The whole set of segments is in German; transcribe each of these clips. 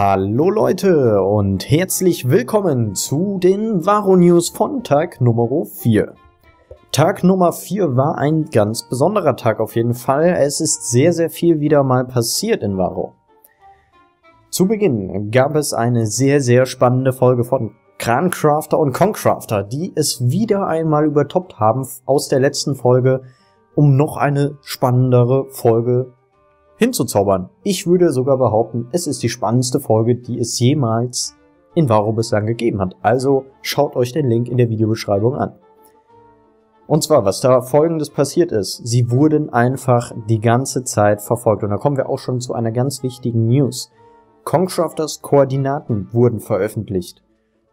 Hallo Leute und herzlich willkommen zu den Varo News von Tag Nummer 4. Tag Nummer 4 war ein ganz besonderer Tag auf jeden Fall. Es ist sehr, sehr viel wieder mal passiert in Varo. Zu Beginn gab es eine sehr, sehr spannende Folge von Krancrafter und Concrafter, die es wieder einmal übertoppt haben aus der letzten Folge, um noch eine spannendere Folge hinzuzaubern. Ich würde sogar behaupten, es ist die spannendste Folge, die es jemals in Varo bislang gegeben hat. Also schaut euch den Link in der Videobeschreibung an. Und zwar, was da folgendes passiert ist. Sie wurden einfach die ganze Zeit verfolgt. Und da kommen wir auch schon zu einer ganz wichtigen News. Concrafters Koordinaten wurden veröffentlicht.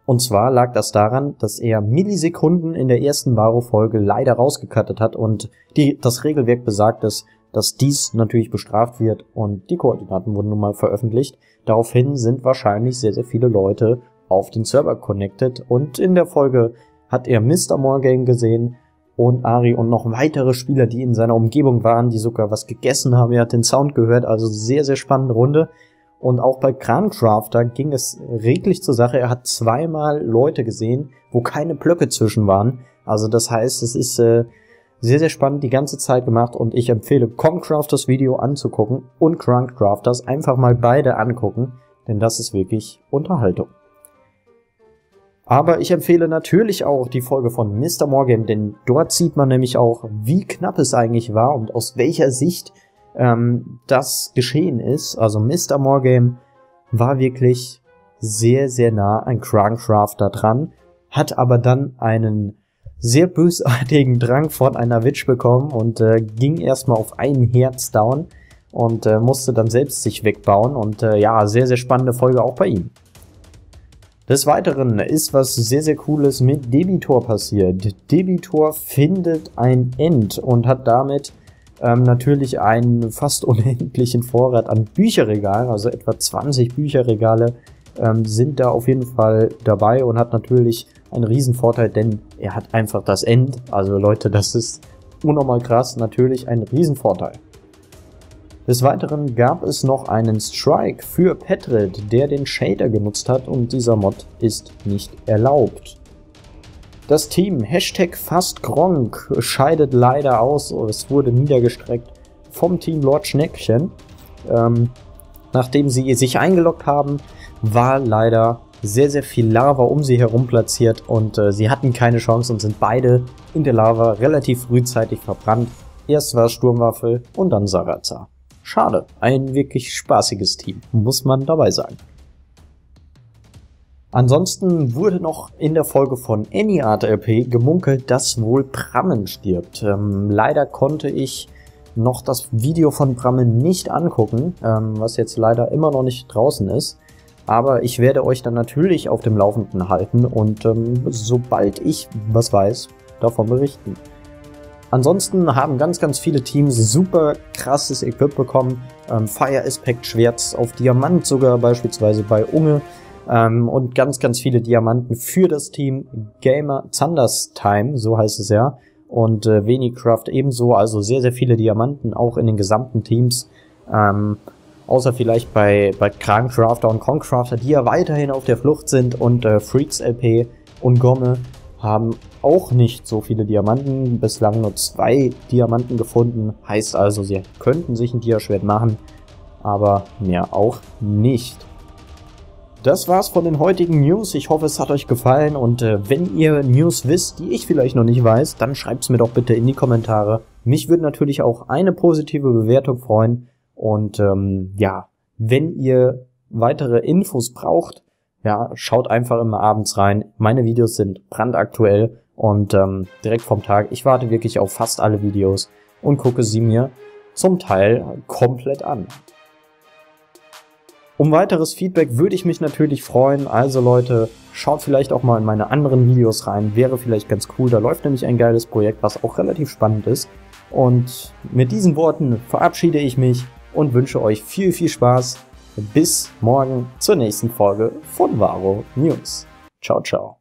Und zwar lag das daran, dass er Millisekunden in der ersten Varo-Folge leider rausgekattet hat und die, das Regelwerk besagt es, dass dies natürlich bestraft wird und die Koordinaten wurden nun mal veröffentlicht. Daraufhin sind wahrscheinlich sehr, sehr viele Leute auf den Server connected und in der Folge hat er Mr. Morgan gesehen und Ari und noch weitere Spieler, die in seiner Umgebung waren, die sogar was gegessen haben. Er hat den Sound gehört, also sehr, sehr spannende Runde. Und auch bei Krancrafter ging es reglich zur Sache. Er hat zweimal Leute gesehen, wo keine Blöcke zwischen waren. Also das heißt, es ist äh, sehr, sehr spannend die ganze Zeit gemacht und ich empfehle Concrafters Video anzugucken und Crafters einfach mal beide angucken, denn das ist wirklich Unterhaltung. Aber ich empfehle natürlich auch die Folge von Mr. Morgan, denn dort sieht man nämlich auch, wie knapp es eigentlich war und aus welcher Sicht ähm, das geschehen ist. Also Mr. Morgan war wirklich sehr, sehr nah an Crafter dran, hat aber dann einen sehr bösartigen Drang von einer Witch bekommen und äh, ging erstmal auf ein Herz down und äh, musste dann selbst sich wegbauen und äh, ja, sehr, sehr spannende Folge auch bei ihm. Des Weiteren ist was sehr, sehr cooles mit Debitor passiert. Debitor findet ein End und hat damit ähm, natürlich einen fast unendlichen Vorrat an Bücherregalen, also etwa 20 Bücherregale ähm, sind da auf jeden Fall dabei und hat natürlich einen riesen Vorteil, denn er hat einfach das End. Also Leute, das ist unnormal krass, natürlich ein Riesenvorteil. Des Weiteren gab es noch einen Strike für Petred, der den Shader genutzt hat und dieser Mod ist nicht erlaubt. Das Team Hashtag FastGronk scheidet leider aus, es wurde niedergestreckt vom Team Lord Schneckchen. Ähm, nachdem sie sich eingeloggt haben, war leider sehr, sehr viel Lava um sie herum platziert und äh, sie hatten keine Chance und sind beide in der Lava relativ frühzeitig verbrannt. Erst war es Sturmwaffel und dann Saraza. Schade, ein wirklich spaßiges Team, muss man dabei sagen. Ansonsten wurde noch in der Folge von Anyart LP gemunkelt, dass wohl Brammen stirbt. Ähm, leider konnte ich noch das Video von Brammen nicht angucken, ähm, was jetzt leider immer noch nicht draußen ist. Aber ich werde euch dann natürlich auf dem Laufenden halten und ähm, sobald ich was weiß, davon berichten. Ansonsten haben ganz, ganz viele Teams super krasses Equip bekommen. Ähm, Fire Aspect Schwerts auf Diamant sogar beispielsweise bei Unge. Ähm, und ganz, ganz viele Diamanten für das Team Gamer Thunders Time, so heißt es ja. Und äh, Venicraft ebenso, also sehr, sehr viele Diamanten auch in den gesamten Teams. Ähm, Außer vielleicht bei, bei Krancrafter und Concrafter, die ja weiterhin auf der Flucht sind und äh, Freaks LP und Gomme haben auch nicht so viele Diamanten, bislang nur zwei Diamanten gefunden, heißt also, sie könnten sich ein Diaschwert machen, aber mehr auch nicht. Das war's von den heutigen News. Ich hoffe, es hat euch gefallen und äh, wenn ihr News wisst, die ich vielleicht noch nicht weiß, dann schreibt's mir doch bitte in die Kommentare. Mich würde natürlich auch eine positive Bewertung freuen und ähm, ja, wenn ihr weitere Infos braucht, ja, schaut einfach immer abends rein. Meine Videos sind brandaktuell und ähm, direkt vom Tag. Ich warte wirklich auf fast alle Videos und gucke sie mir zum Teil komplett an. Um weiteres Feedback würde ich mich natürlich freuen. Also Leute, schaut vielleicht auch mal in meine anderen Videos rein. Wäre vielleicht ganz cool. Da läuft nämlich ein geiles Projekt, was auch relativ spannend ist. Und mit diesen Worten verabschiede ich mich und wünsche euch viel, viel Spaß. Bis morgen zur nächsten Folge von Varo News. Ciao, ciao.